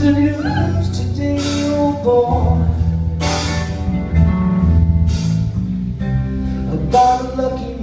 the news today, oh boy. About a lucky